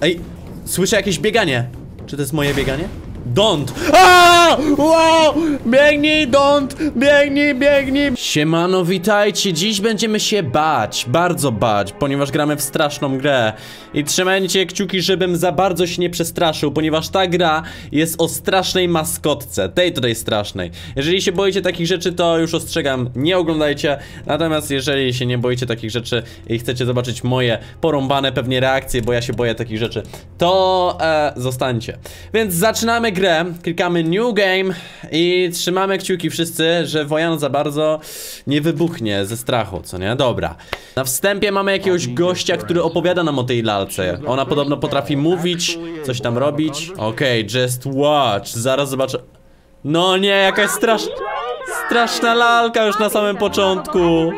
Ej, słyszę jakieś bieganie. Czy to jest moje bieganie? Don't! Aaaa! Wow! Biegnij, don't! Biegnij, biegnij! Siemano, witajcie! Dziś będziemy się bać, bardzo bać, ponieważ gramy w straszną grę. I trzymajcie kciuki, żebym za bardzo się nie przestraszył, ponieważ ta gra jest o strasznej maskotce, tej tutaj strasznej. Jeżeli się boicie takich rzeczy, to już ostrzegam, nie oglądajcie. Natomiast jeżeli się nie boicie takich rzeczy i chcecie zobaczyć moje porąbane pewnie reakcje, bo ja się boję takich rzeczy, to e, zostańcie. Więc zaczynamy grę, klikamy New Game i trzymamy kciuki wszyscy, że Wojan za bardzo nie wybuchnie ze strachu, co nie? Dobra. Na wstępie mamy jakiegoś gościa, który opowiada nam o tej lalce. Ona podobno potrafi mówić, coś tam robić. Okej, just watch. Zaraz zobaczę. No nie, jakaś straszna... Straszna lalka już na samym początku. Hi,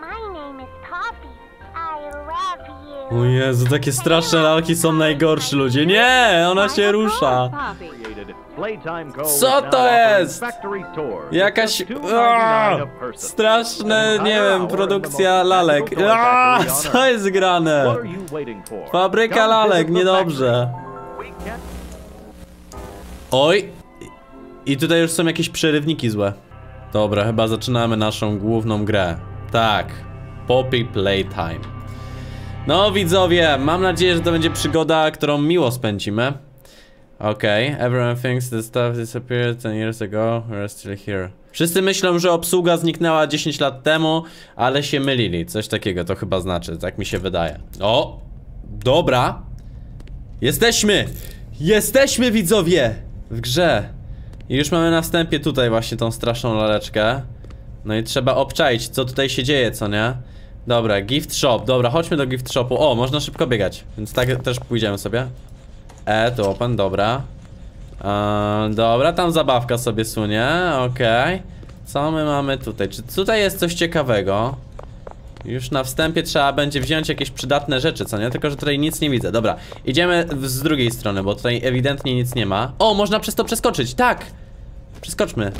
my name is Poppy. O Jezu, takie straszne lalki są najgorsze ludzie. Nie, ona się rusza. Co to jest? Jakaś Aaa! straszne, nie wiem, produkcja lalek. Aaa, co jest grane? Fabryka lalek, niedobrze. Oj. I tutaj już są jakieś przerywniki złe. Dobra, chyba zaczynamy naszą główną grę. Tak. Poppy Playtime. No widzowie, mam nadzieję, że to będzie przygoda, którą miło spędzimy. Okej, everyone thinks the stuff disappeared 10 years ago, we're still here. Wszyscy myślą, że obsługa zniknęła 10 lat temu, ale się mylili. Coś takiego to chyba znaczy, tak mi się wydaje. O! Dobra! Jesteśmy! Jesteśmy widzowie! W grze. I już mamy na wstępie tutaj właśnie tą straszną laleczkę. No i trzeba obczaić, co tutaj się dzieje, co nie? Dobra, gift shop. Dobra, chodźmy do gift shopu. O, można szybko biegać, więc tak też pójdziemy sobie. E, tu open, dobra. E, dobra, tam zabawka sobie sunie, okej. Co my mamy tutaj? Czy tutaj jest coś ciekawego? Już na wstępie trzeba będzie wziąć jakieś przydatne rzeczy, co nie? Tylko, że tutaj nic nie widzę. Dobra, idziemy z drugiej strony, bo tutaj ewidentnie nic nie ma. O, można przez to przeskoczyć, tak! Przeskoczmy.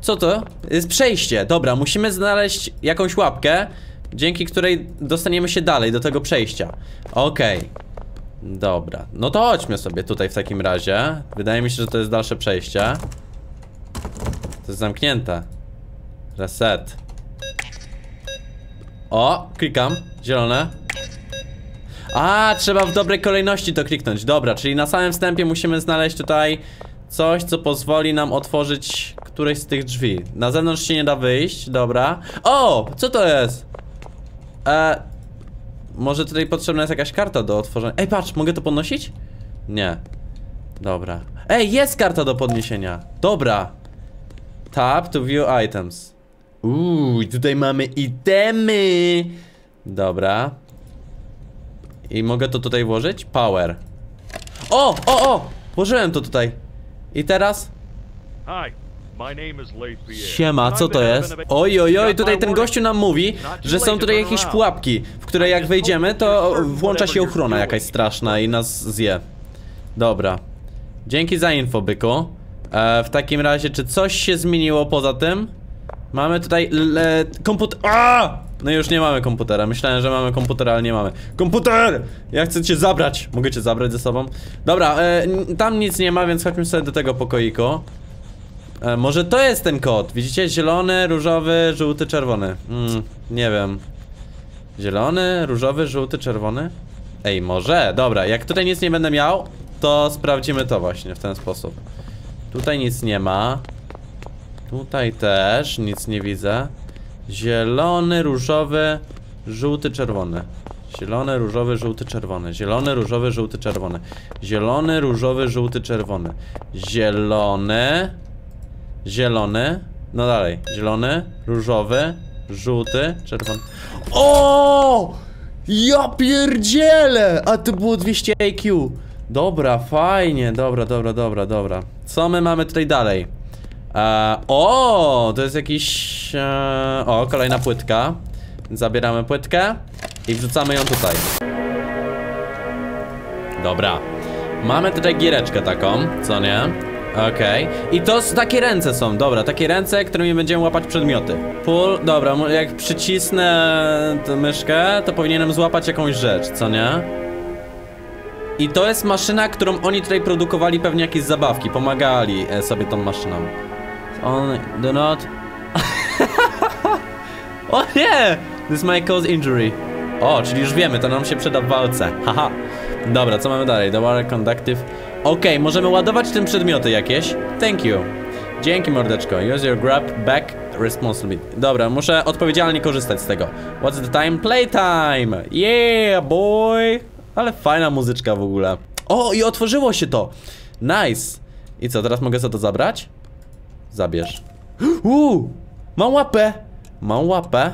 Co to? Jest przejście. Dobra, musimy znaleźć jakąś łapkę, dzięki której dostaniemy się dalej do tego przejścia. Okej. Dobra, no to chodźmy sobie tutaj w takim razie. Wydaje mi się, że to jest dalsze przejście. To jest zamknięte. Reset. O, klikam. Zielone. A, trzeba w dobrej kolejności to kliknąć. Dobra, czyli na samym wstępie musimy znaleźć tutaj coś, co pozwoli nam otworzyć któreś z tych drzwi. Na zewnątrz się nie da wyjść, dobra. O, co to jest? E, może tutaj potrzebna jest jakaś karta do otworzenia. Ej, patrz, mogę to podnosić? Nie. Dobra. Ej, jest karta do podniesienia. Dobra. Tap to view items. Uuu, tutaj mamy itemy. Dobra. I mogę to tutaj włożyć? Power. O, o, o! Włożyłem to tutaj. I teraz? Hi, Siema, co to jest? Oj, oj, oj, tutaj ten gościu nam mówi, że są tutaj jakieś pułapki, w które jak wejdziemy, to włącza się ochrona jakaś straszna i nas zje. Dobra. Dzięki za info, byku. E, w takim razie, czy coś się zmieniło poza tym? Mamy tutaj komputer... A! No już nie mamy komputera. Myślałem, że mamy komputer, ale nie mamy. Komputer! Ja chcę cię zabrać. Mogę cię zabrać ze sobą? Dobra, e, tam nic nie ma, więc chodźmy sobie do tego pokoiku. E, może to jest ten kod. Widzicie? Zielony, różowy, żółty, czerwony. Mm, nie wiem. Zielony, różowy, żółty, czerwony? Ej, może? Dobra, jak tutaj nic nie będę miał, to sprawdzimy to właśnie w ten sposób. Tutaj nic nie ma. Tutaj też nic nie widzę. Zielony, różowy, żółty, czerwony. Zielony, różowy, żółty, czerwony. Zielony, różowy, żółty, czerwony. Zielony, różowy, żółty, czerwony. Zielony. Zielony. No dalej. Zielony, różowy, żółty, czerwony. O! Ja pierdzielę! A to było 200 IQ. Dobra, fajnie. Dobra, dobra, dobra, dobra. Co my mamy tutaj dalej? E, o, to jest jakiś... E, o, kolejna płytka. Zabieramy płytkę i wrzucamy ją tutaj. Dobra. Mamy tutaj giereczkę taką, co nie? Okej. I to takie ręce są, dobra, takie ręce, którymi będziemy łapać przedmioty. Pull, dobra, jak przycisnę tę myszkę, to powinienem złapać jakąś rzecz, co nie? I to jest maszyna, którą oni tutaj produkowali pewnie jakieś zabawki, pomagali e, sobie tą maszyną. On, do not... o nie! This might cause injury. O, czyli już wiemy, to nam się przyda w walce. Haha. Dobra, co mamy dalej? The water conductive. Okej, możemy ładować tym przedmioty jakieś. Thank you. Dzięki mordeczko. Use your grab back responsibly. Dobra, muszę odpowiedzialnie korzystać z tego. What's the time? Playtime! Yeah, boy! Ale fajna muzyczka w ogóle. O, i otworzyło się to! Nice! I co, teraz mogę sobie to zabrać? Zabierz. Uuu! Mam łapę! Mam łapę.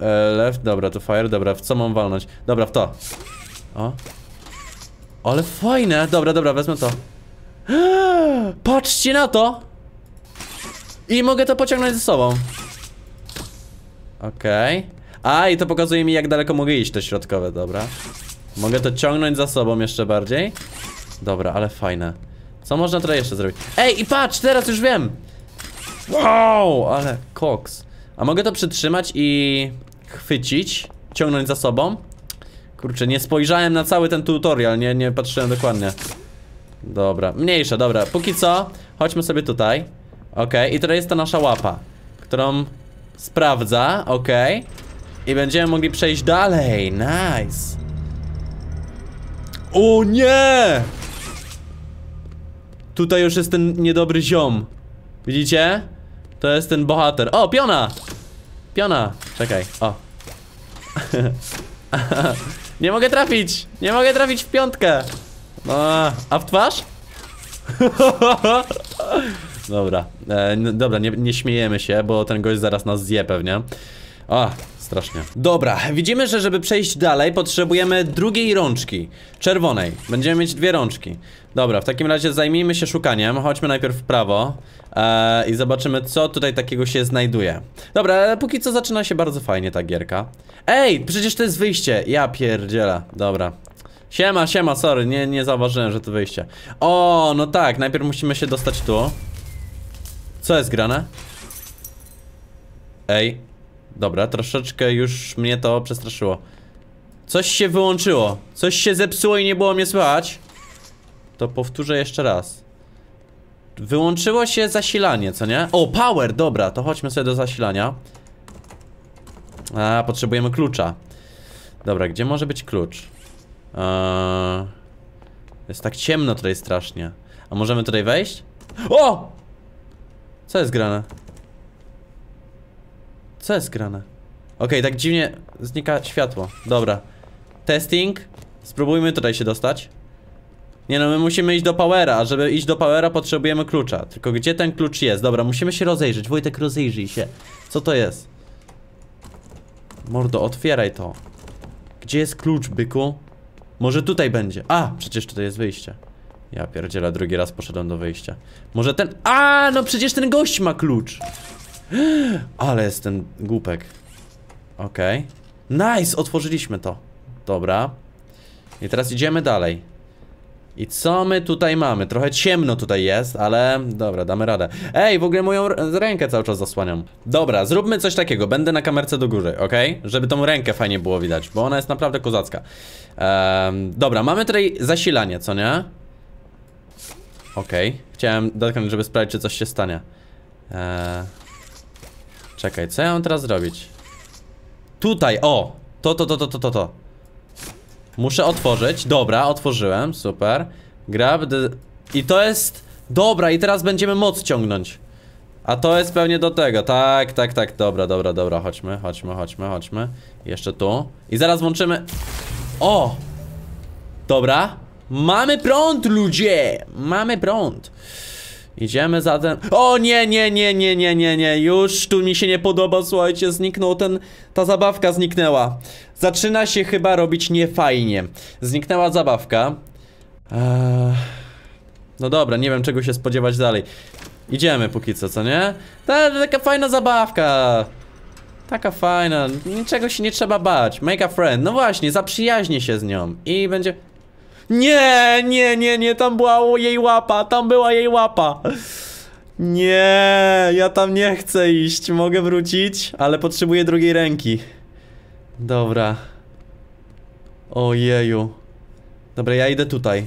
E, left, dobra, to fire, dobra, w co mam walnąć? Dobra, w to. O. Ale fajne, dobra, dobra, wezmę to. Patrzcie na to! I mogę to pociągnąć ze sobą. Okej. A, i to pokazuje mi, jak daleko mogę iść, to środkowe, dobra. Mogę to ciągnąć za sobą jeszcze bardziej. Dobra, ale fajne. Co można tutaj jeszcze zrobić? Ej, i patrz, teraz już wiem! Wow, ale koks. A mogę to przytrzymać i chwycić, ciągnąć za sobą? Kurczę, nie spojrzałem na cały ten tutorial, nie, nie patrzyłem dokładnie. Dobra, mniejsza, dobra. Póki co, chodźmy sobie tutaj. Okej, i tutaj jest ta nasza łapa, którą sprawdza, okej. I będziemy mogli przejść dalej, nice. O nie! Tutaj już jest ten niedobry ziom. Widzicie? To jest ten bohater. O, piona! Piona! Czekaj, o. nie mogę trafić! Nie mogę trafić w piątkę! No, a w twarz? dobra, e, dobra, nie, nie śmiejemy się, bo ten gość zaraz nas zje pewnie. O, strasznie. Dobra, widzimy, że żeby przejść dalej potrzebujemy drugiej rączki. Czerwonej. Będziemy mieć dwie rączki. Dobra, w takim razie zajmijmy się szukaniem. Chodźmy najpierw w prawo e, i zobaczymy, co tutaj takiego się znajduje. Dobra, ale póki co zaczyna się bardzo fajnie ta gierka. Ej, przecież to jest wyjście. Ja pierdziela. Dobra. Siema, siema, sorry, nie, nie zauważyłem, że to wyjście. O, no tak, najpierw musimy się dostać tu. Co jest grane? Ej, dobra, troszeczkę już mnie to przestraszyło. Coś się wyłączyło, coś się zepsuło i nie było mnie słychać. To powtórzę jeszcze raz. Wyłączyło się zasilanie, co nie? O, power, dobra, to chodźmy sobie do zasilania. A, potrzebujemy klucza. Dobra, gdzie może być klucz? Eee, jest tak ciemno tutaj strasznie. A możemy tutaj wejść? O! Co jest grane? Co jest grane? Okej, tak dziwnie znika światło. Dobra. Testing. Spróbujmy tutaj się dostać. Nie no, my musimy iść do Powera, a żeby iść do Powera potrzebujemy klucza. Tylko gdzie ten klucz jest? Dobra, musimy się rozejrzeć. Wojtek, rozejrzyj się. Co to jest? Mordo, otwieraj to. Gdzie jest klucz, byku? Może tutaj będzie. A, przecież tutaj jest wyjście. Ja pierdzielę, drugi raz poszedłem do wyjścia. Może ten... A, no przecież ten gość ma klucz. Ale jest ten głupek. Okej. Nice, otworzyliśmy to. Dobra. I teraz idziemy dalej. I co my tutaj mamy? Trochę ciemno tutaj jest, ale dobra, damy radę. Ej, w ogóle moją rękę cały czas zasłaniam. Dobra, zróbmy coś takiego. Będę na kamerce do góry, ok? Żeby tą rękę fajnie było widać, bo ona jest naprawdę kozacka. Dobra, mamy tutaj zasilanie, co nie? Okej. Chciałem dotknąć, żeby sprawdzić, czy coś się stanie. Eee... Czekaj, co ja mam teraz zrobić? Tutaj, o! To, to, to, to, to, to, to. Muszę otworzyć. Dobra, otworzyłem, super. Grab the... I to jest... Dobra, i teraz będziemy moc ciągnąć. A to jest pewnie do tego. Tak, tak, tak. Dobra, dobra, dobra. Chodźmy, chodźmy, chodźmy, chodźmy. Jeszcze tu. I zaraz włączymy... O! Dobra. Mamy prąd, ludzie! Mamy prąd. Idziemy zatem. O nie, nie, nie, nie, nie, nie, nie. Już tu mi się nie podoba, słuchajcie, zniknął ten. Ta zabawka zniknęła. Zaczyna się chyba robić niefajnie. Zniknęła zabawka. Eee... No dobra, nie wiem czego się spodziewać dalej. Idziemy póki co, co nie? Ta, taka fajna zabawka. Taka fajna, niczego się nie trzeba bać. Make a friend. No właśnie, zaprzyjaźnię się z nią. I będzie. Nie, nie, nie, nie, tam była jej łapa, tam była jej łapa. Nie, ja tam nie chcę iść. Mogę wrócić, ale potrzebuję drugiej ręki. Dobra. Ojeju. Dobra, ja idę tutaj.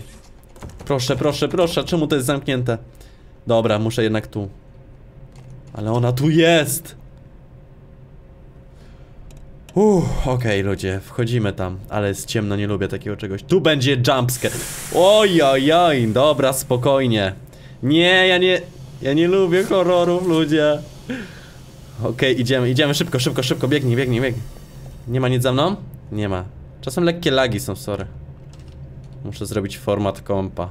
Proszę, proszę, proszę, czemu to jest zamknięte? Dobra, muszę jednak tu. Ale ona tu jest! Uff, okej ludzie, wchodzimy tam, ale jest ciemno, nie lubię takiego czegoś. Tu będzie jumpscare. Oj, oj, oj, dobra, spokojnie. Nie, ja nie, ja nie lubię horrorów, ludzie. Okej, idziemy, idziemy, szybko, szybko, szybko, biegnij, biegnij, biegnij. Nie ma nic za mną? Nie ma. Czasem lekkie lagi są, sorry. Muszę zrobić format kompa.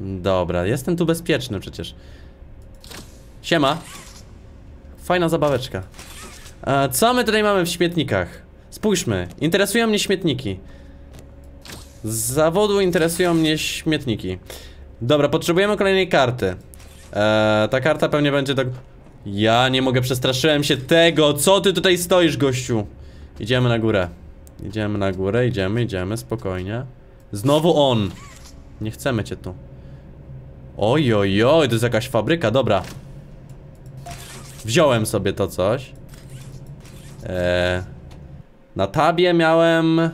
Dobra, jestem tu bezpieczny przecież. Siema. Fajna zabaweczka. A co my tutaj mamy w śmietnikach? Spójrzmy, interesują mnie śmietniki. Z zawodu interesują mnie śmietniki. Dobra, potrzebujemy kolejnej karty. Eee, ta karta pewnie będzie tak... Ja nie mogę, przestraszyłem się tego. Co ty tutaj stoisz, gościu? Idziemy na górę. Idziemy na górę, idziemy, idziemy, spokojnie. Znowu on. Nie chcemy cię tu. Oj, oj, oj, to jest jakaś fabryka, dobra. Wziąłem sobie to coś. Eee, na tabie miałem...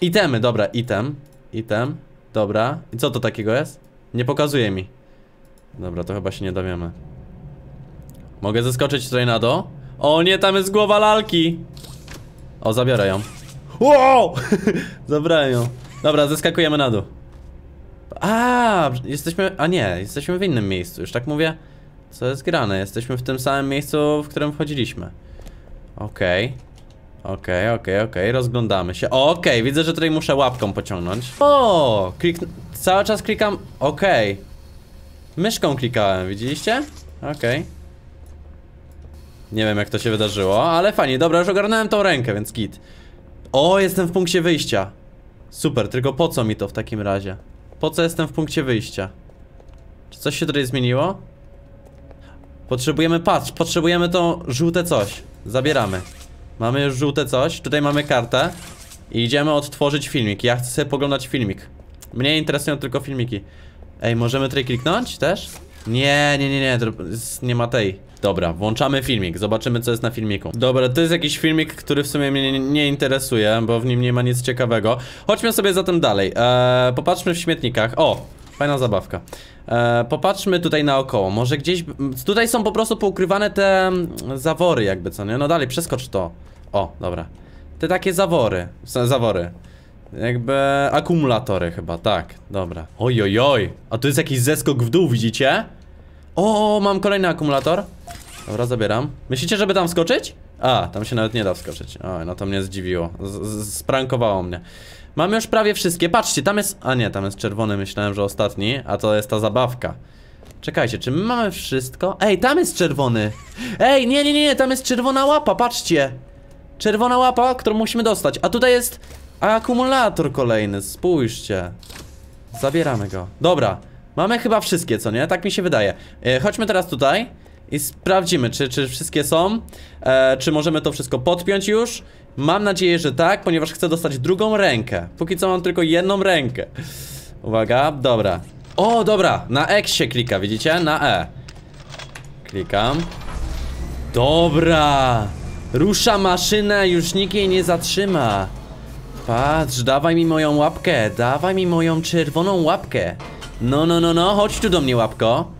Itemy, dobra, item. Item, dobra. I co to takiego jest? Nie pokazuje mi. Dobra, to chyba się nie dowiemy. Mogę zeskoczyć tutaj na dół? O nie, tam jest głowa lalki! O, zabiorę ją. Wow! Zabrałem ją. Dobra, zeskakujemy na dół. A, jesteśmy. A nie, jesteśmy w innym miejscu. Już tak mówię. Co jest grane? Jesteśmy w tym samym miejscu, w którym wchodziliśmy. Okej. Okej, okej, okej, rozglądamy się. Okej, widzę, że tutaj muszę łapką pociągnąć. O, klik... Cały czas klikam. Okej. Myszką klikałem, widzieliście? Okej. Nie wiem, jak to się wydarzyło, ale fajnie. Dobra, już ogarnąłem tą rękę, więc git. O, jestem w punkcie wyjścia. Super, tylko po co mi to w takim razie? Po co jestem w punkcie wyjścia? Czy coś się tutaj zmieniło? Potrzebujemy, patrz, potrzebujemy to żółte coś. Zabieramy. Mamy już żółte coś, tutaj mamy kartę. I idziemy odtworzyć filmik. Ja chcę sobie poglądać filmik. Mnie interesują tylko filmiki. Ej, możemy tutaj kliknąć też? Nie, nie, nie, nie, nie ma tej. Dobra, włączamy filmik, zobaczymy co jest na filmiku. Dobra, to jest jakiś filmik, który w sumie mnie nie, nie interesuje, bo w nim nie ma nic ciekawego. Chodźmy sobie zatem dalej. Eee, popatrzmy w śmietnikach. O, fajna zabawka. Eee, popatrzmy tutaj naokoło. Może gdzieś. Tutaj są po prostu poukrywane te mm, zawory, jakby co nie? No dalej, przeskocz to. O, dobra. Te takie zawory. Zawory. Jakby akumulatory chyba, tak, dobra. Oj, oj, oj. A tu jest jakiś zeskok w dół, widzicie? O, mam kolejny akumulator. Dobra, zabieram. Myślicie, żeby tam wskoczyć? A, tam się nawet nie da wskoczyć. Oj, no to mnie zdziwiło. Z sprankowało mnie. Mamy już prawie wszystkie. Patrzcie, tam jest... A nie, tam jest czerwony, myślałem, że ostatni. A to jest ta zabawka. Czekajcie, czy my mamy wszystko? Ej, tam jest czerwony. Ej, nie, nie, nie, tam jest czerwona łapa, patrzcie. Czerwona łapa, którą musimy dostać. A tutaj jest akumulator kolejny, spójrzcie. Zabieramy go. Dobra, mamy chyba wszystkie, co nie? Tak mi się wydaje. E, chodźmy teraz tutaj i sprawdzimy, czy, czy wszystkie są. E, czy możemy to wszystko podpiąć już? Mam nadzieję, że tak, ponieważ chcę dostać drugą rękę. Póki co mam tylko jedną rękę. Uwaga, dobra. O, dobra, na X się klika, widzicie? Na E. Klikam. Dobra. Rusza maszyna, już nikt jej nie zatrzyma. Patrz, dawaj mi moją łapkę, dawaj mi moją czerwoną łapkę. No, no, no, no, chodź tu do mnie, łapko.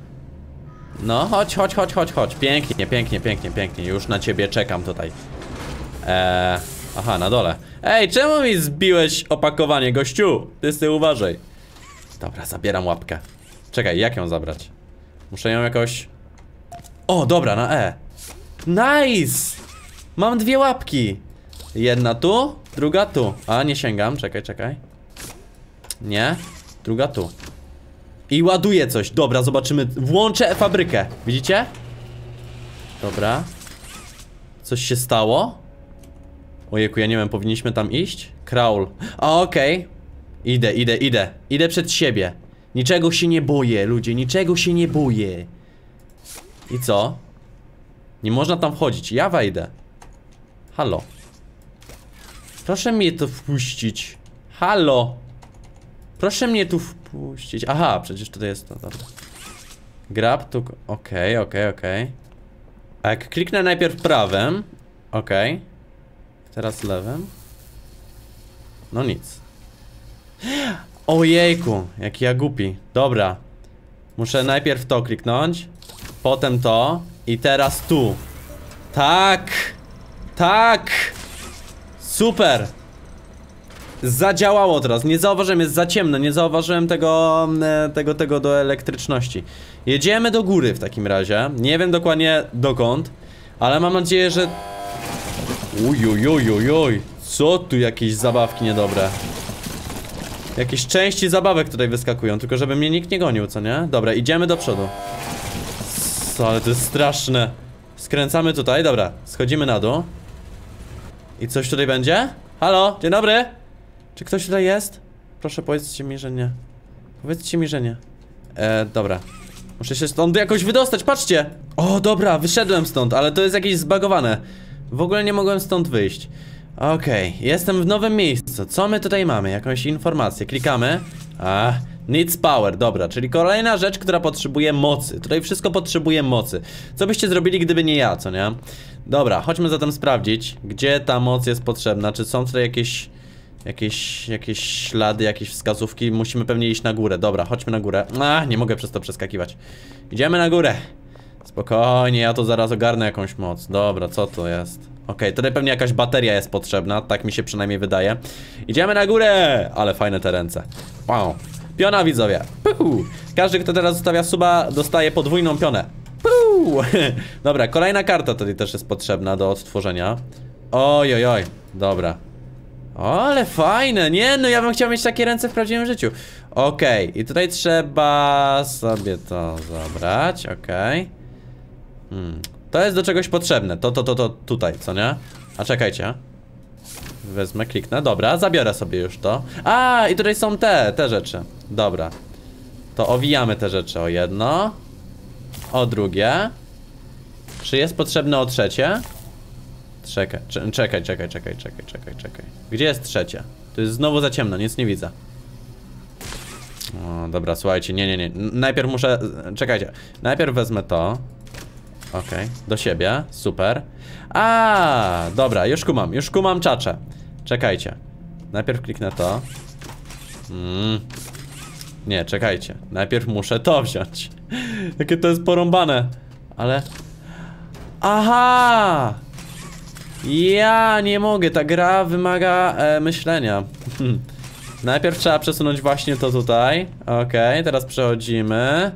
No, chodź, chodź, chodź, chodź, chodź. Pięknie, pięknie, pięknie, pięknie. Już na ciebie czekam tutaj. Eee, aha, na dole. Ej, czemu mi zbiłeś opakowanie, gościu? Ty sobie uważaj. Dobra, zabieram łapkę. Czekaj, jak ją zabrać? Muszę ją jakoś... O, dobra, na E. Nice! Mam dwie łapki. Jedna tu, druga tu. A, nie sięgam, czekaj, czekaj. Nie, druga tu. I ładuję coś. Dobra, zobaczymy. Włączę fabrykę. Widzicie? Dobra. Coś się stało? Ojejku, ja nie wiem, powinniśmy tam iść? Kraul. A, okej. Idę, idę, idę. Idę przed siebie. Niczego się nie boję, ludzie, niczego się nie boję. I co? Nie można tam wchodzić. Ja wejdę. Halo. Proszę mnie to wpuścić. Halo. Proszę mnie tu wpuścić. Aha, przecież tutaj jest to, dobra. Grab tu, okej, okej, okej. A jak kliknę najpierw prawym, okej. Teraz lewym. No nic. Ojejku, jaki ja głupi. Dobra. Muszę najpierw to kliknąć, potem to i teraz tu. Tak! Tak! Super! Zadziałało teraz, nie zauważyłem, jest za ciemno, nie zauważyłem tego, e, tego, tego do elektryczności. Jedziemy do góry w takim razie, nie wiem dokładnie dokąd, ale mam nadzieję, że... Ujujujujuj, co tu jakieś zabawki niedobre. Jakieś części zabawek tutaj wyskakują, tylko żeby mnie nikt nie gonił, co nie? Dobra, idziemy do przodu. Co, ale to jest straszne. Skręcamy tutaj, dobra, schodzimy na dół. I coś tutaj będzie? Halo, dzień dobry. Czy ktoś tutaj jest? Proszę powiedzcie mi, że nie. Powiedzcie mi, że nie. E, dobra. Muszę się stąd jakoś wydostać, patrzcie! O, dobra, wyszedłem stąd, ale to jest jakieś zbagowane. W ogóle nie mogłem stąd wyjść. Okej, jestem w nowym miejscu. Co my tutaj mamy? Jakąś informację. Klikamy. A, needs power, dobra, czyli kolejna rzecz, która potrzebuje mocy. Tutaj wszystko potrzebuje mocy. Co byście zrobili, gdyby nie ja, co nie? Dobra, chodźmy zatem sprawdzić, gdzie ta moc jest potrzebna. Czy są tutaj jakieś... Jakieś, jakieś ślady, jakieś wskazówki. Musimy pewnie iść na górę. Dobra, chodźmy na górę. A, nie mogę przez to przeskakiwać. Idziemy na górę. Spokojnie, ja to zaraz ogarnę jakąś moc. Dobra, co to jest? Okej, tutaj pewnie jakaś bateria jest potrzebna, tak mi się przynajmniej wydaje. Idziemy na górę! Ale fajne te ręce. Wow. Piona widzowie. Puhu. Każdy, kto teraz zostawia suba, dostaje podwójną pionę. Puhu. Dobra, kolejna karta tutaj też jest potrzebna do odtworzenia. Oj, oj, oj. Dobra. O, ale fajne, nie? No ja bym chciał mieć takie ręce w prawdziwym życiu. Okej, i tutaj trzeba sobie to zabrać, okej. Hmm. To jest do czegoś potrzebne, to, to, to, to tutaj, co nie? A czekajcie. Wezmę, kliknę, dobra, zabiorę sobie już to. A, i tutaj są te, te rzeczy. Dobra. To owijamy te rzeczy o jedno. O drugie. Czy jest potrzebne o trzecie? Czekaj, cze- czekaj, czekaj, czekaj, czekaj, czekaj, czekaj. Gdzie jest trzecie? To jest znowu za ciemno, nic nie widzę. O, dobra, słuchajcie, nie, nie, nie. Najpierw muszę. Czekajcie. Najpierw wezmę to. Okej, do siebie, super. A, dobra, już kumam, już kumam czacze. Czekajcie. Najpierw kliknę to. Mm. Nie, czekajcie. Najpierw muszę to wziąć. Jakie to jest porąbane. Ale. Aha! Ja nie mogę, ta gra wymaga e, myślenia. Najpierw trzeba przesunąć właśnie to tutaj. Okej, teraz przechodzimy.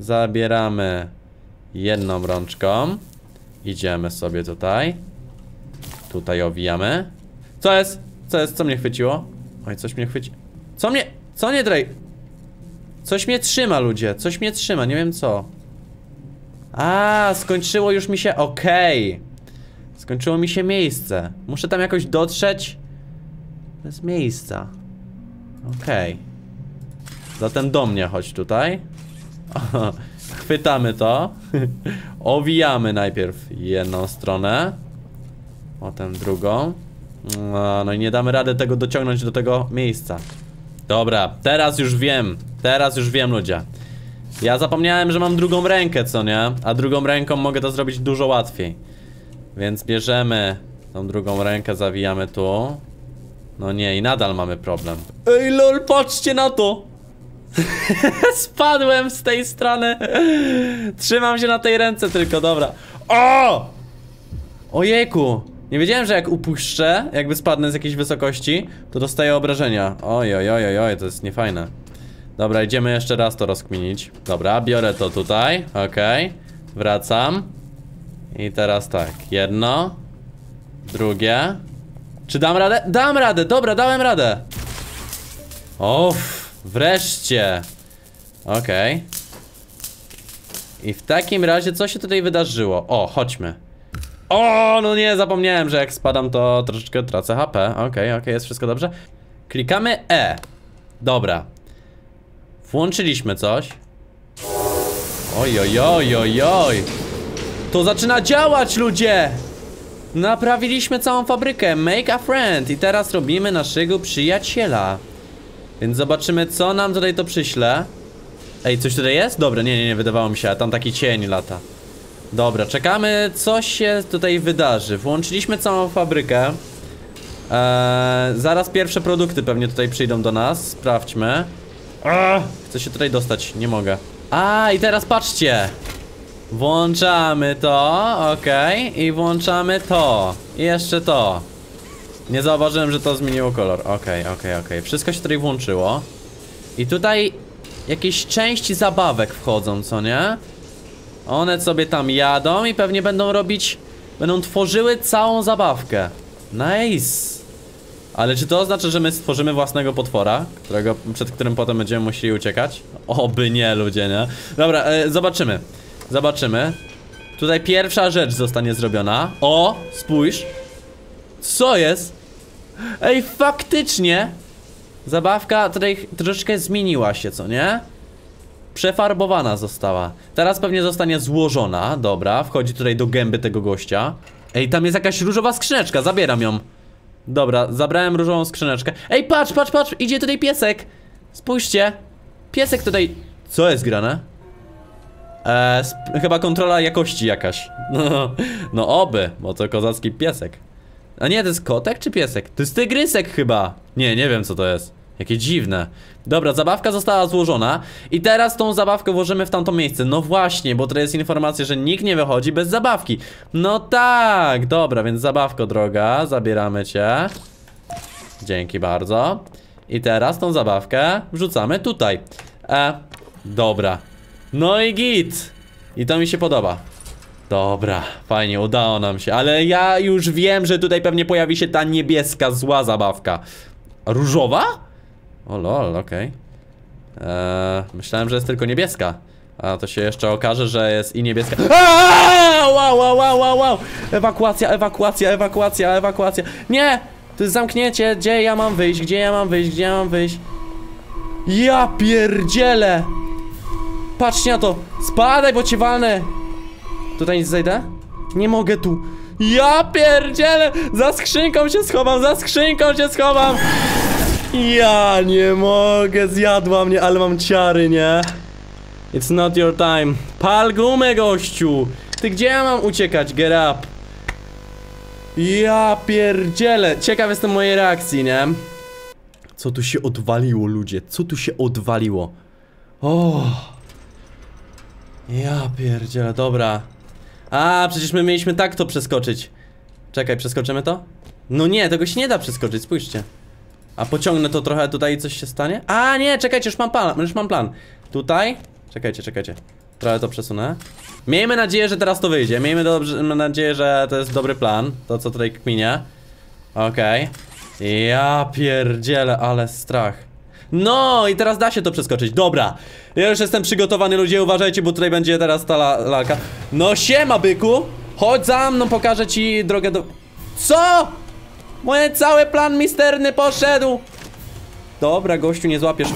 Zabieramy jedną rączką. Idziemy sobie tutaj. Tutaj owijamy. Co jest? Co jest? Co mnie chwyciło? Oj, coś mnie chwyci. Co mnie? Co nie drej? Coś mnie trzyma, ludzie. Coś mnie trzyma, nie wiem co. A, skończyło już mi się. Okej. Skończyło mi się miejsce. Muszę tam jakoś dotrzeć. Bez miejsca. Okej. Zatem do mnie chodź tutaj. Chwytamy to. Owijamy najpierw jedną stronę. Potem drugą. No, no i nie damy rady tego dociągnąć do tego miejsca. Dobra, teraz już wiem. Teraz już wiem, ludzie. Ja zapomniałem, że mam drugą rękę, co nie? A drugą ręką mogę to zrobić dużo łatwiej. Więc bierzemy tą drugą rękę, zawijamy tu. No nie, i nadal mamy problem. Ej lol, patrzcie na to! Spadłem z tej strony. Trzymam się na tej ręce tylko, dobra. O! Ojejku! Nie wiedziałem, że jak upuszczę, jakby spadnę z jakiejś wysokości, to dostaję obrażenia. Oj, oj, oj, oj, to jest niefajne. Dobra, idziemy jeszcze raz to rozkminić. Dobra, biorę to tutaj, okej. Wracam. I teraz tak, jedno. Drugie. Czy dam radę? Dam radę, dobra, dałem radę. Uff, wreszcie. Okej. I w takim razie, co się tutaj wydarzyło? O, chodźmy. O, no nie, zapomniałem, że jak spadam, to troszeczkę tracę HP. Okej, okej, jest wszystko dobrze. Klikamy E. Dobra. Włączyliśmy coś. Oj, oj, oj, oj, oj. To zaczyna działać, ludzie! Naprawiliśmy całą fabrykę. Make a friend. I teraz robimy naszego przyjaciela. Więc zobaczymy, co nam tutaj to przyśle. Ej, coś tutaj jest? Dobra, nie, nie, nie, wydawało mi się, a tam taki cień lata. Dobra, czekamy, co się tutaj wydarzy. Włączyliśmy całą fabrykę. Eee, zaraz pierwsze produkty pewnie tutaj przyjdą do nas. Sprawdźmy. Chcę się tutaj dostać, nie mogę. A, i teraz patrzcie. Włączamy to, okej, i włączamy to. I jeszcze to. Nie zauważyłem, że to zmieniło kolor. Okej, okej, okej. Wszystko się tutaj włączyło. I tutaj jakieś części zabawek wchodzą, co nie? One sobie tam jadą i pewnie będą robić... Będą tworzyły całą zabawkę. Nice. Ale czy to oznacza, że my stworzymy własnego potwora, którego, przed którym potem będziemy musieli uciekać? Oby nie, ludzie, nie? Dobra, e, zobaczymy. Zobaczymy. Tutaj pierwsza rzecz zostanie zrobiona. O, spójrz. Co jest? Ej, faktycznie! Zabawka tutaj troszeczkę zmieniła się, co nie? Przefarbowana została. Teraz pewnie zostanie złożona. Dobra, wchodzi tutaj do gęby tego gościa. Ej, tam jest jakaś różowa skrzyneczka, zabieram ją. Dobra, zabrałem różową skrzyneczkę. Ej, patrz, patrz, patrz, idzie tutaj piesek. Spójrzcie. Piesek tutaj... Co jest grane? Sp- chyba kontrola jakości jakaś. No, no oby, bo to kozacki piesek. A nie, to jest kotek czy piesek? To jest tygrysek chyba. Nie, nie wiem co to jest. Jakie dziwne. Dobra, zabawka została złożona i teraz tą zabawkę włożymy w tamto miejsce. No właśnie, bo to jest informacja, że nikt nie wychodzi bez zabawki. No tak, dobra, więc zabawko droga, zabieramy cię. Dzięki bardzo. I teraz tą zabawkę wrzucamy tutaj. E, dobra. No i git. I to mi się podoba. Dobra, fajnie, udało nam się, ale ja już wiem, że tutaj pewnie pojawi się ta niebieska, zła zabawka. Różowa? O lol, okej. Eee, myślałem, że jest tylko niebieska. A to się jeszcze okaże, że jest i niebieska. Aaaa! Wow, wow, wow, wow, wow! Ewakuacja, ewakuacja, ewakuacja, ewakuacja. Nie! To jest zamknięcie. Gdzie ja mam wyjść? Gdzie ja mam wyjść? Gdzie ja mam wyjść? Ja pierdzielę! Patrzcie na to! Spadaj, bo cię walnę! Tutaj nic zejdę? Nie mogę tu. Ja pierdzielę! Za skrzynką się schowam, za skrzynką się schowam! Ja nie mogę, zjadła mnie, ale mam ciary, nie? It's not your time. Pal gumę, gościu! Ty gdzie ja mam uciekać? Get up! Ja pierdzielę! Ciekaw jestem mojej reakcji, nie? Co tu się odwaliło, ludzie? Co tu się odwaliło? O! Ja pierdzielę, dobra. A, przecież my mieliśmy tak to przeskoczyć. Czekaj, przeskoczymy to? No nie, tego się nie da przeskoczyć, spójrzcie. A pociągnę to trochę tutaj i coś się stanie? A nie, czekajcie, już mam plan, już mam plan. Tutaj? Czekajcie, czekajcie. Trochę to przesunę. Miejmy nadzieję, że teraz to wyjdzie. Miejmy dobrze, nadzieję, że to jest dobry plan. To co tutaj kminie. Okej. Ja pierdzielę, ale strach. No i teraz da się to przeskoczyć, dobra. Ja już jestem przygotowany, ludzie, uważajcie, bo tutaj będzie teraz ta la lalka. No siema, byku. Chodź za mną, pokażę ci drogę do... Co? Mój cały plan misterny poszedł. Dobra, gościu, nie złapiesz.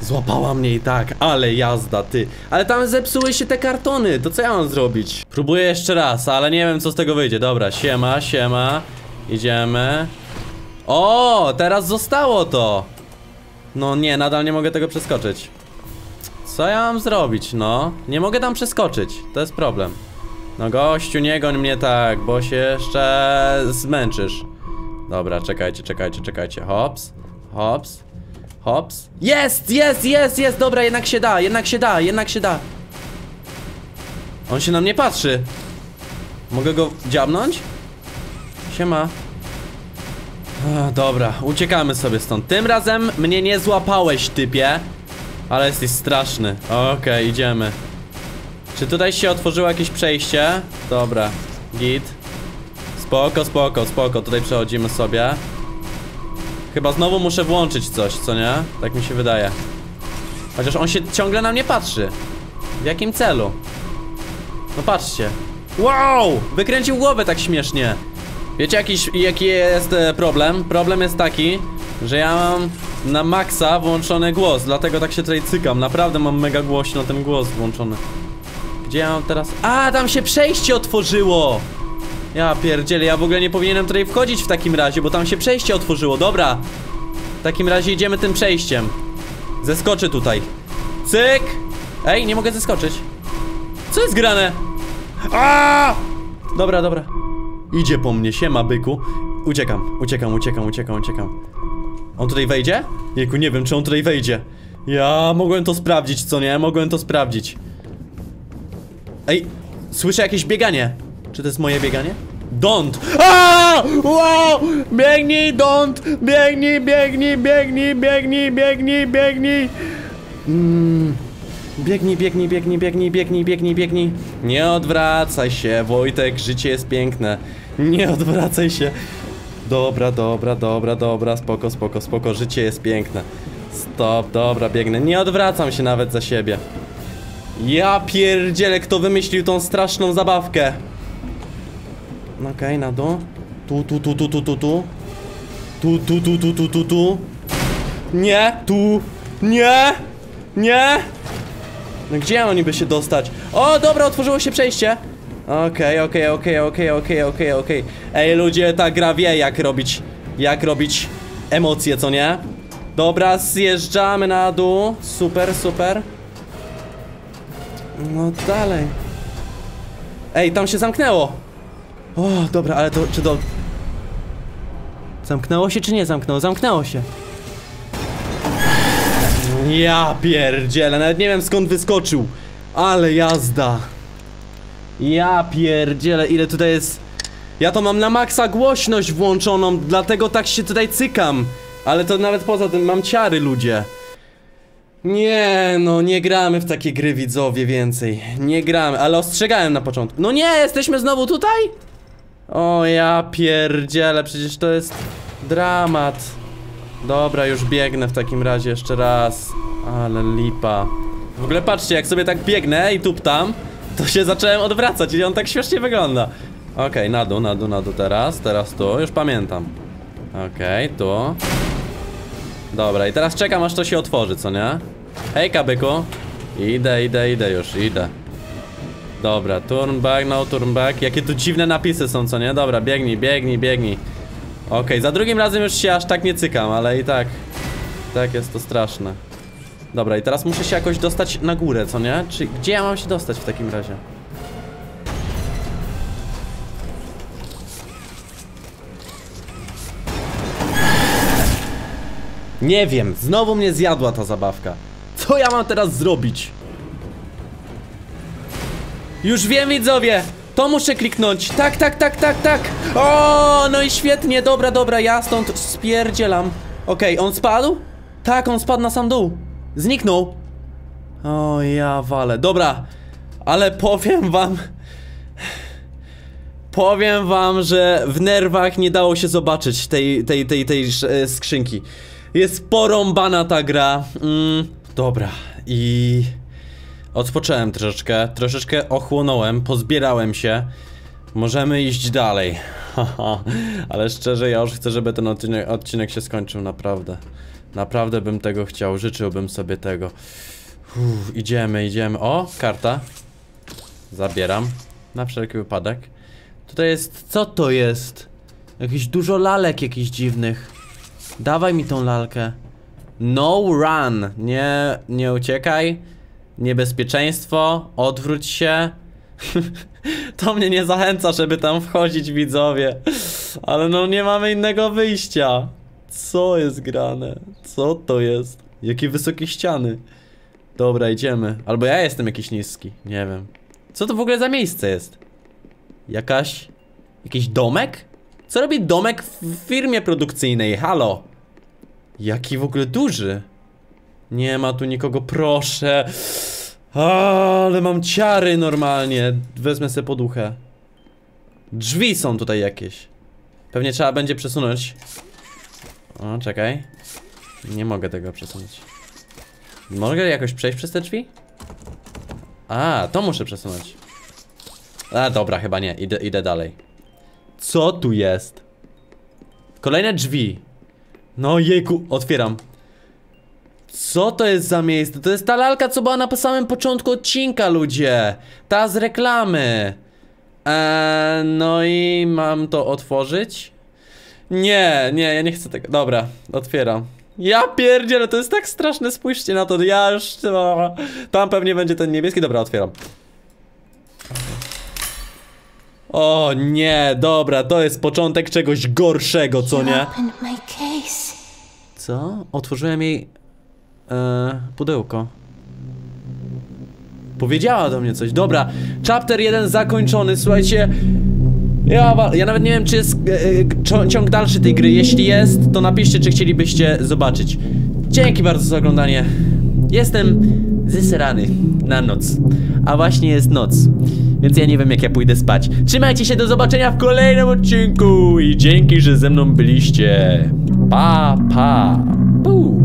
Złapała mnie i tak, ale jazda, ty. Ale tam zepsuły się te kartony, to co ja mam zrobić? Próbuję jeszcze raz, ale nie wiem co z tego wyjdzie. Dobra, siema, siema. Idziemy o, teraz zostało to. No nie, nadal nie mogę tego przeskoczyć. Co ja mam zrobić, no? Nie mogę tam przeskoczyć, to jest problem. No gościu, nie goń mnie tak, bo się jeszcze zmęczysz. Dobra, czekajcie, czekajcie, czekajcie. Hops, hops, hops. Jest, jest, jest, jest, dobra, jednak się da, jednak się da, jednak się da. On się na mnie patrzy. Mogę go dziabnąć? Siema dobra, uciekamy sobie stąd. Tym razem mnie nie złapałeś, typie. Ale jesteś straszny. Okej, idziemy. Czy tutaj się otworzyło jakieś przejście? Dobra, git. Spoko, spoko, spoko, tutaj przechodzimy sobie. Chyba znowu muszę włączyć coś, co nie? Tak mi się wydaje. Chociaż on się ciągle na mnie patrzy. W jakim celu? No patrzcie. Wow! Wykręcił głowę tak śmiesznie. Wiecie jakiś, jaki jest e, problem? Problem jest taki, że ja mam na maksa włączony głos, dlatego tak się tutaj cykam. Naprawdę mam mega głośno ten głos włączony. Gdzie ja mam teraz? A, tam się przejście otworzyło! Ja pierdzielę, ja w ogóle nie powinienem tutaj wchodzić w takim razie, bo tam się przejście otworzyło, dobra. W takim razie idziemy tym przejściem. Zeskoczę tutaj. Cyk! Ej, nie mogę zeskoczyć. Co jest grane? A! Dobra, dobra. Idzie po mnie, siema byku. Uciekam, uciekam, uciekam, uciekam, uciekam. On tutaj wejdzie? Jejku, nie wiem, czy on tutaj wejdzie. Ja mogłem to sprawdzić, co nie? Mogłem to sprawdzić. Ej, słyszę jakieś bieganie. Czy to jest moje bieganie? Don't! A! Wow! Biegnij, don't! Biegnij, biegnij, biegnij, biegnij, biegnij, biegnij! Mm. Biegnij, biegnij, biegnij, biegnij, biegnij, biegnij, biegnij. Nie odwracaj się, Wojtek, życie jest piękne. Nie odwracaj się. Dobra, dobra, dobra, dobra, spoko, spoko, spoko, życie jest piękne. Stop, dobra, biegnę. Nie odwracam się nawet za siebie. Ja pierdzielę, kto wymyślił tą straszną zabawkę. Okej, na dół. Tu, tu, tu, tu, tu, tu, tu. Tu, tu, tu, tu, tu, tu, tu. Nie, tu. Nie. Nie. No gdzie oni by się dostać? O, dobra, otworzyło się przejście. Okej, okej, okej, okej, okej, okej, okej. Ej, ludzie, ta gra wie jak robić, jak robić emocje, co nie? Dobra, zjeżdżamy na dół. Super, super. No dalej. Ej, tam się zamknęło. O, dobra, ale to czy do... Zamknęło się czy nie zamknęło? Zamknęło się. Ja pierdzielę, nawet nie wiem skąd wyskoczył. Ale jazda. Ja pierdzielę, ile tutaj jest... Ja to mam na maksa głośność włączoną, dlatego tak się tutaj cykam. Ale to nawet poza tym mam ciary, ludzie. Nie, no nie gramy w takie gry widzowie więcej. Nie gramy, ale ostrzegałem na początku. No nie, jesteśmy znowu tutaj? O ja pierdzielę, przecież to jest dramat. Dobra, już biegnę w takim razie jeszcze raz. Ale lipa. W ogóle patrzcie, jak sobie tak biegnę i tuptam, to się zacząłem odwracać i on tak śmiesznie wygląda. Okej, na dół, na dół, na dół teraz, teraz tu, już pamiętam. Okej, tu. Dobra, i teraz czekam aż to się otworzy, co nie? Hej, kabyku. Idę, idę, idę już, idę. Dobra, turn back, no turn back. Jakie tu dziwne napisy są, co nie? Dobra, biegnij, biegnij, biegnij. Okej, za drugim razem już się aż tak nie cykam, ale i tak. Tak jest to straszne. Dobra, i teraz muszę się jakoś dostać na górę, co nie? Czy gdzie ja mam się dostać w takim razie? Nie wiem, znowu mnie zjadła ta zabawka. Co ja mam teraz zrobić? Już wiem widzowie! To muszę kliknąć. Tak, tak, tak, tak, tak. O, no i świetnie, dobra, dobra, ja stąd spierdzielam. Okej, on spadł? Tak, on spadł na sam dół. Zniknął. O, ja wale. Dobra, ale powiem wam... Powiem wam, że w nerwach nie dało się zobaczyć tej, tej, tej, tej e, skrzynki. Jest porąbana ta gra. Mm, dobra, i... Odpocząłem troszeczkę, troszeczkę ochłonąłem, pozbierałem się. Możemy iść dalej. Ale szczerze, ja już chcę, żeby ten odcinek, odcinek się skończył, naprawdę. Naprawdę bym tego chciał, życzyłbym sobie tego. Uff, idziemy, idziemy. O, karta. Zabieram. Na wszelki wypadek. Tutaj jest, co to jest? Jakieś dużo lalek jakichś dziwnych. Dawaj mi tą lalkę. No run. Nie, nie uciekaj. Niebezpieczeństwo. Odwróć się. to mnie nie zachęca, żeby tam wchodzić, widzowie. Ale no nie mamy innego wyjścia. Co jest grane? Co to jest? Jakie wysokie ściany. Dobra, idziemy. Albo ja jestem jakiś niski. Nie wiem. Co to w ogóle za miejsce jest? Jakaś... Jakiś domek? Co robi domek w firmie produkcyjnej? Halo? Jaki w ogóle duży? Nie ma tu nikogo, proszę. Ale mam ciary normalnie. Wezmę sobie poduchę. Drzwi są tutaj jakieś. Pewnie trzeba będzie przesunąć. O, czekaj. Nie mogę tego przesunąć. Mogę jakoś przejść przez te drzwi? A, to muszę przesunąć. A, dobra, chyba nie. Idę, idę dalej. Co tu jest? Kolejne drzwi. No jejku, otwieram. Co to jest za miejsce? To jest ta lalka, co była na samym początku odcinka, ludzie. Ta z reklamy. Eee, no i mam to otworzyć? Nie, nie, ja nie chcę tego. Dobra, otwieram. Ja pierdzielę, to jest tak straszne, spójrzcie na to, ja już... Tam pewnie będzie ten niebieski, dobra, otwieram. O nie, dobra, to jest początek czegoś gorszego, co nie? Co? Otworzyłem jej... E, pudełko. Powiedziała do mnie coś. Dobra, chapter 1 zakończony, słuchajcie. Ja, ja nawet nie wiem, czy jest e, e, ciąg dalszy tej gry. Jeśli jest, to napiszcie, czy chcielibyście zobaczyć. Dzięki bardzo za oglądanie. Jestem zesrany na noc. A właśnie jest noc. Więc ja nie wiem, jak ja pójdę spać. Trzymajcie się, do zobaczenia w kolejnym odcinku. I dzięki, że ze mną byliście. Pa, pa. Puu.